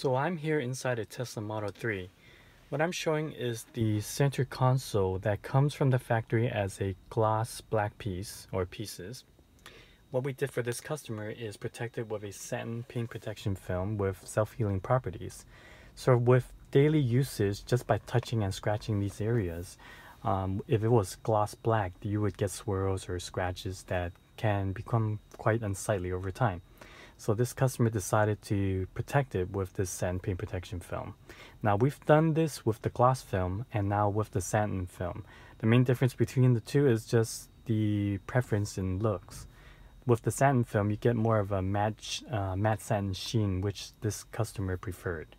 So I'm here inside a Tesla Model 3. What I'm showing is the center console that comes from the factory as a gloss black piece or pieces. What we did for this customer is protect it with a satin paint protection film with self-healing properties. So with daily usage, just by touching and scratching these areas, um, if it was gloss black, you would get swirls or scratches that can become quite unsightly over time. So this customer decided to protect it with this satin paint protection film. Now we've done this with the gloss film and now with the satin film. The main difference between the two is just the preference in looks. With the satin film, you get more of a matte, uh, matte satin sheen, which this customer preferred.